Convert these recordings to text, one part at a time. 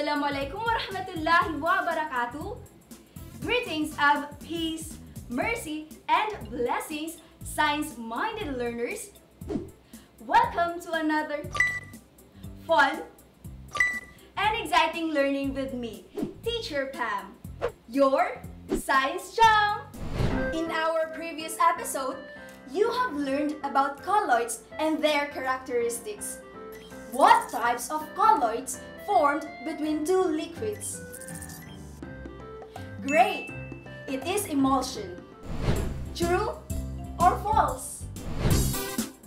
Assalamualaikum warahmatullahi wabarakatuh. Greetings of peace, mercy, and blessings, science-minded learners. Welcome to another fun and exciting learning with me, Teacher Pam, your Science Chong. In our previous episode, you have learned about colloids and their characteristics. What types of colloids formed between two liquids. Great! It is emulsion. True or false?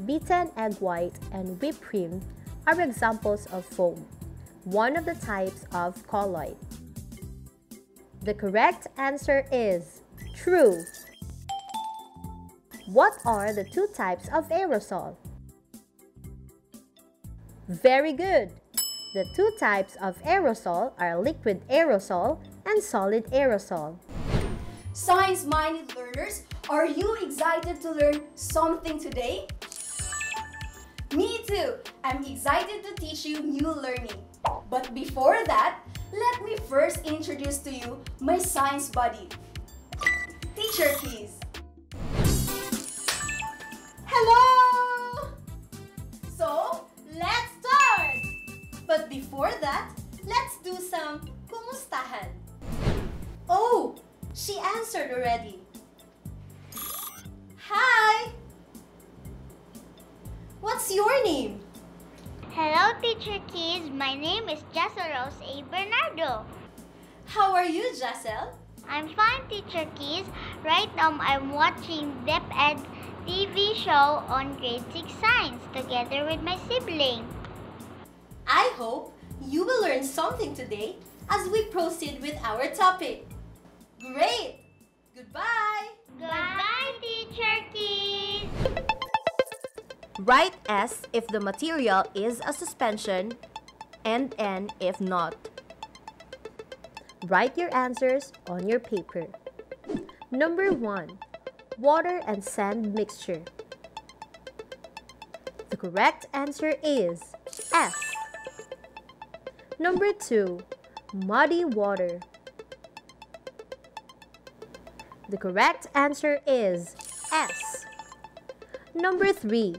Beaten egg white and whipped cream are examples of foam, one of the types of colloid. The correct answer is true. What are the two types of aerosol? Very good! The two types of aerosol are liquid aerosol and solid aerosol. Science-minded learners, are you excited to learn something today? Me too! I'm excited to teach you new learning. But before that, let me first introduce to you my science buddy. Teacher Keys. Hello! But before that, let's do some kumustahan. Oh, she answered already. Hi! What's your name? Hello, Teacher Keys. My name is Jessel Rose A. Bernardo. How are you, Jessel? I'm fine, Teacher Keys. Right now, I'm watching DepEd TV show on grade 6 science together with my sibling. I hope you will learn something today as we proceed with our topic. Great! Goodbye! Goodbye, Teacher Keys! Write S if the material is a suspension and N if not. Write your answers on your paper. Number 1. Water and sand mixture. The correct answer is S. Number 2. Muddy water. The correct answer is S. Number 3.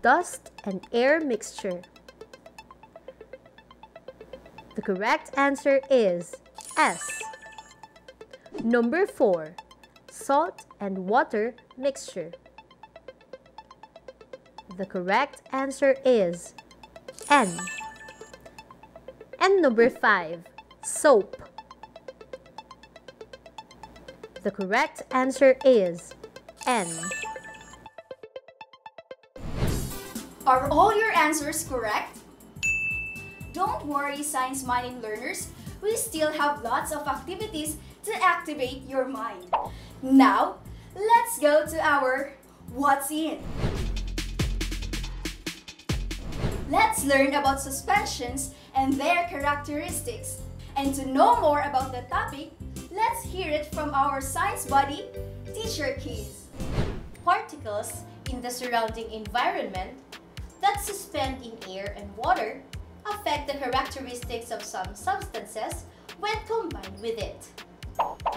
Dust and air mixture. The correct answer is S. Number 4. Salt and water mixture. The correct answer is N. And number 5. Soap. The correct answer is N. Are all your answers correct? Don't worry, science-minded learners. We still have lots of activities to activate your mind. Now, let's go to our What's In. Let's learn about suspensions and their characteristics. And to know more about the topic, let's hear it from our science buddy, Teacher Keys. Particles in the surrounding environment that suspend in air and water affect the characteristics of some substances when combined with it.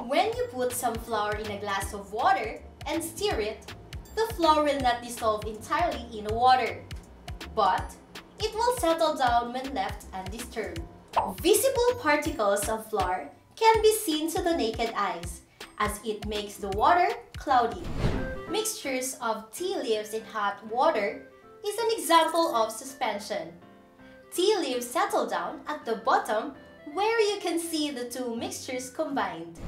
When you put some flour in a glass of water and stir it, the flour will not dissolve entirely in the water, but it will settle down when left undisturbed. Visible particles of flour can be seen to the naked eyes as it makes the water cloudy. Mixtures of tea leaves in hot water is an example of suspension. Tea leaves settle down at the bottom where you can see the two mixtures combined.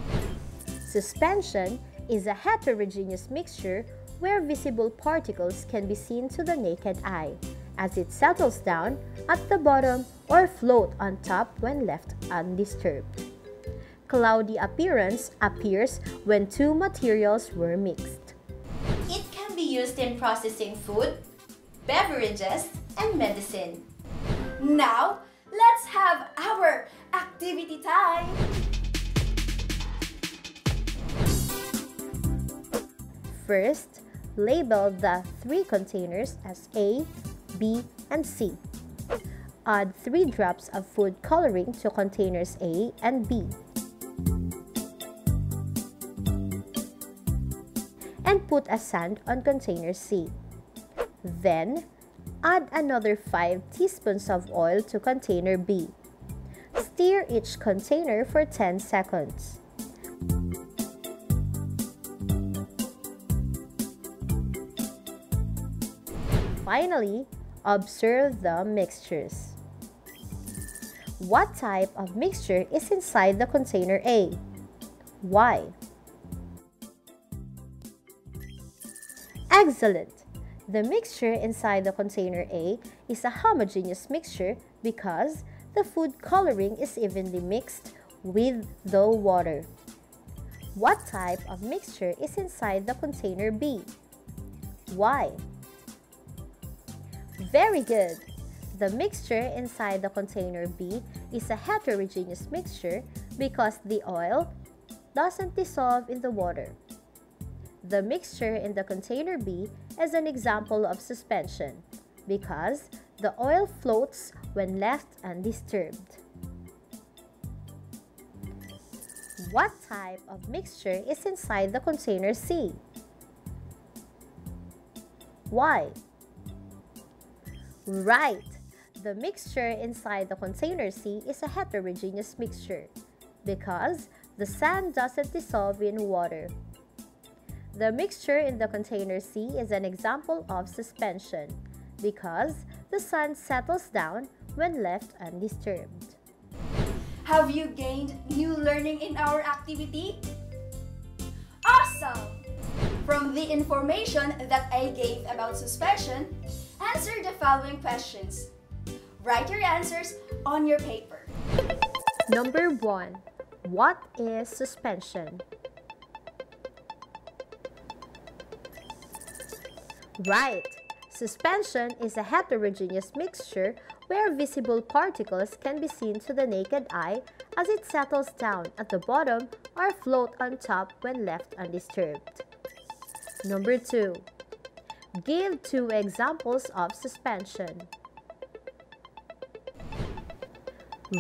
Suspension is a heterogeneous mixture where visible particles can be seen to the naked eye as it settles down at the bottom or float on top when left undisturbed. Cloudy appearance appears when two materials were mixed. It can be used in processing food, beverages, and medicine. Now, let's have our activity time! First, label the three containers as A, B, and C. add 3 drops of food coloring to containers A and B. And put a sand on container C. Then, add another 5 teaspoons of oil to container B. Stir each container for 10 seconds. Finally, observe the mixtures. What type of mixture is inside the container A? Why? Excellent! The mixture inside the container A is a homogeneous mixture because the food coloring is evenly mixed with the water. What type of mixture is inside the container B? Why? Very good! The mixture inside the container B is a heterogeneous mixture because the oil doesn't dissolve in the water. The mixture in the container B is an example of suspension because the oil floats when left undisturbed. What type of mixture is inside the container C? Why? Right! The mixture inside the container C is a heterogeneous mixture because the sand doesn't dissolve in water. The mixture in the container C is an example of suspension because the sand settles down when left undisturbed. Have you gained new learning in our activity? Awesome! From the information that I gave about suspension, answer the following questions. Write your answers on your paper. Number 1. What is suspension? Right! Suspension is a heterogeneous mixture where visible particles can be seen to the naked eye as it settles down at the bottom or float on top when left undisturbed. Number 2. Give two examples of suspension.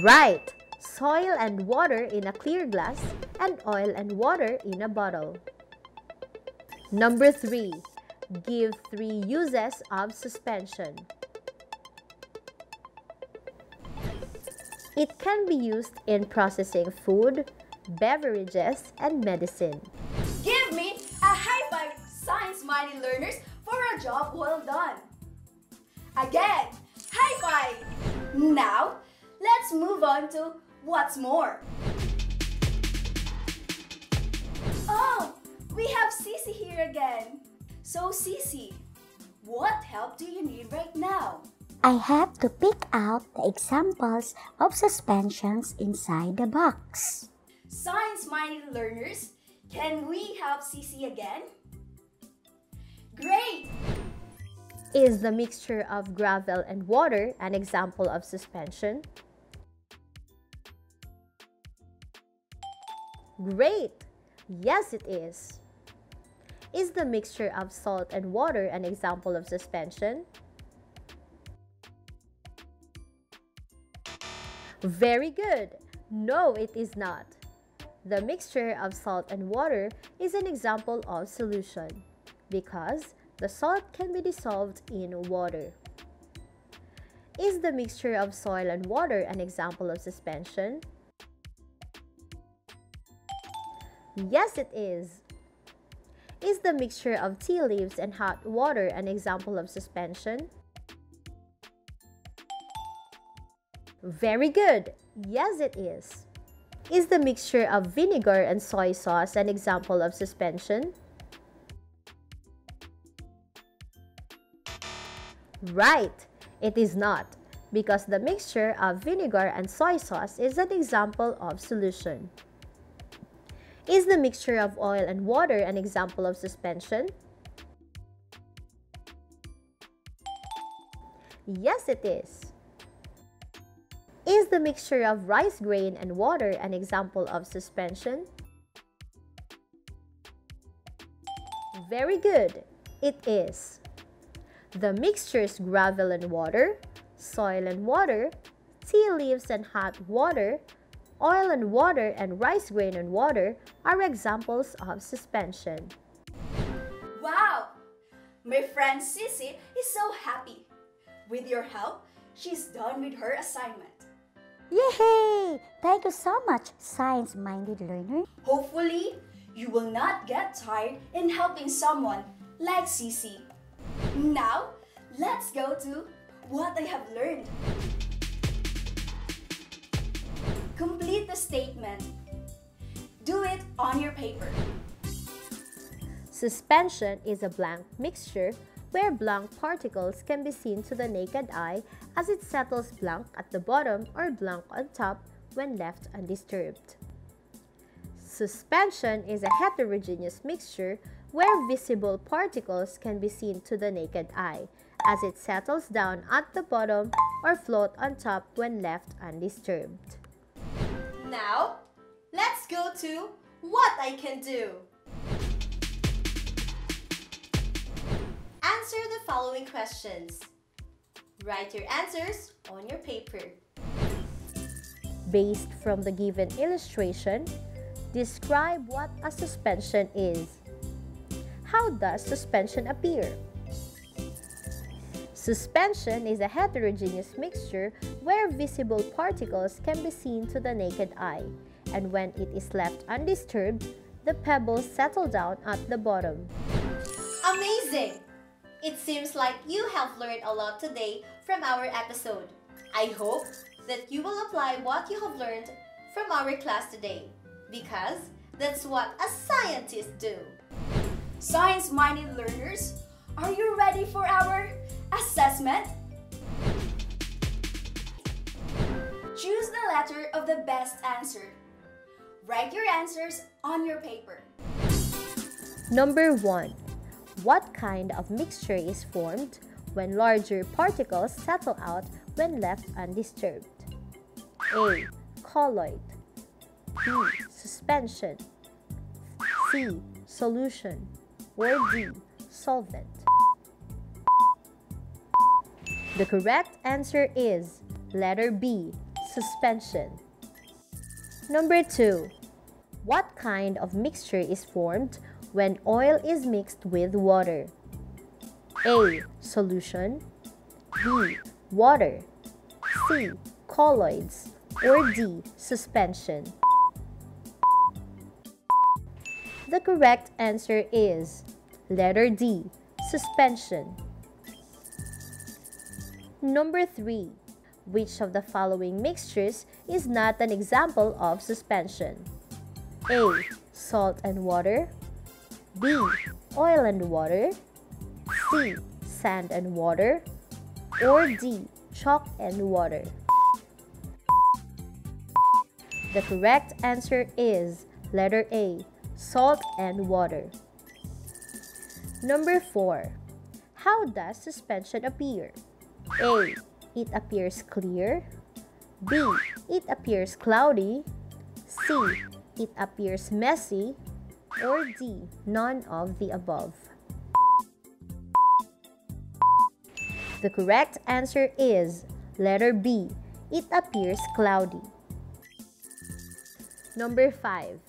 Right! Soil and water in a clear glass and oil and water in a bottle. Number 3. Give three uses of suspension. It can be used in processing food, beverages, and medicine. Give me a high five, science-minded learners, job well done. Again, high five! Now, let's move on to what's more. Oh, we have Sisi here again. So Sisi, what help do you need right now? I have to pick out the examples of suspensions inside the box. Science-minded learners, can we help Sisi again? Great! Is the mixture of gravel and water an example of suspension? Great! Yes, it is. Is the mixture of salt and water an example of suspension? Very good! No, it is not. The mixture of salt and water is an example of solution because the salt can be dissolved in water. Is the mixture of soil and water an example of suspension? Yes, it is. Is the mixture of tea leaves and hot water an example of suspension? Very good! Yes, it is. Is the mixture of vinegar and soy sauce an example of suspension? Right! It is not, because the mixture of vinegar and soy sauce is an example of solution. Is the mixture of oil and water an example of suspension? Yes, it is. Is the mixture of rice grain and water an example of suspension? Very good. It is. The mixtures gravel and water, soil and water, tea leaves and hot water, oil and water, and rice grain and water are examples of suspension. Wow! My friend Sissy is so happy. With your help, she's done with her assignment. Yay! Thank you so much, science-minded learner. Hopefully, you will not get tired in helping someone like Sissy. Now, let's go to what I have learned. Complete the statement. Do it on your paper. Suspension is a blank mixture where blank particles can be seen to the naked eye as it settles blank at the bottom or blank on top when left undisturbed. Suspension is a heterogeneous mixture where visible particles can be seen to the naked eye as it settles down at the bottom or float on top when left undisturbed. Now, let's go to what I can do. Answer the following questions. Write your answers on your paper. Based from the given illustration, describe what a suspension is. How does suspension appear? Suspension is a heterogeneous mixture where visible particles can be seen to the naked eye, and when it is left undisturbed, the pebbles settle down at the bottom. Amazing! It seems like you have learned a lot today from our episode. I hope that you will apply what you have learned from our class today because that's what a scientist do. Science-minded learners, are you ready for our assessment? Choose the letter of the best answer. Write your answers on your paper. Number 1. What kind of mixture is formed when larger particles settle out when left undisturbed? A. Colloid B. Suspension C. Solution or D. Solvent The correct answer is letter B. Suspension Number 2. What kind of mixture is formed when oil is mixed with water? A. Solution B. Water C. Colloids or D. Suspension The correct answer is letter D. Suspension Number 3. Which of the following mixtures is not an example of suspension? A. Salt and water B. Oil and water C. Sand and water or D. Chalk and water The correct answer is letter A. Salt and water Number 4. How does suspension appear? A. It appears clear. B. It appears cloudy. C. It appears messy. Or D. None of the above. The correct answer is letter B. It appears cloudy. Number 5.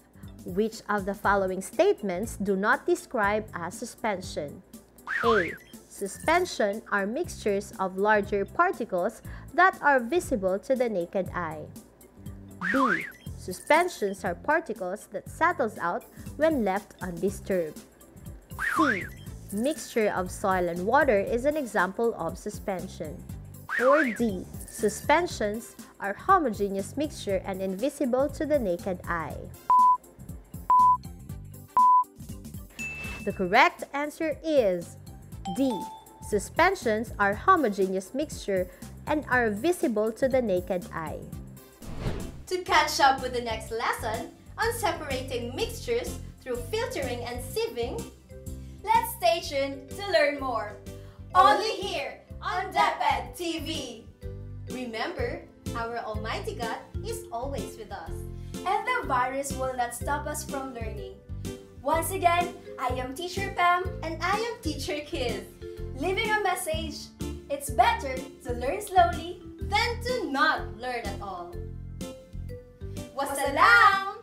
Which of the following statements do not describe a suspension? A. Suspension are mixtures of larger particles that are visible to the naked eye. B. Suspensions are particles that settles out when left undisturbed. C. Mixture of soil and water is an example of suspension. Or D. Suspensions are homogeneous mixture and invisible to the naked eye. The correct answer is D. Suspensions are homogeneous mixture and are visible to the naked eye. To catch up with the next lesson on separating mixtures through filtering and sieving, Let's stay tuned to learn more. only here on DepEd TV. Remember, our Almighty God is always with us. And the virus will not stop us from learning. Once again, I am Teacher Pam and I am Teacher Kim. Leaving a message, it's better to learn slowly than to not learn at all. Wassalam!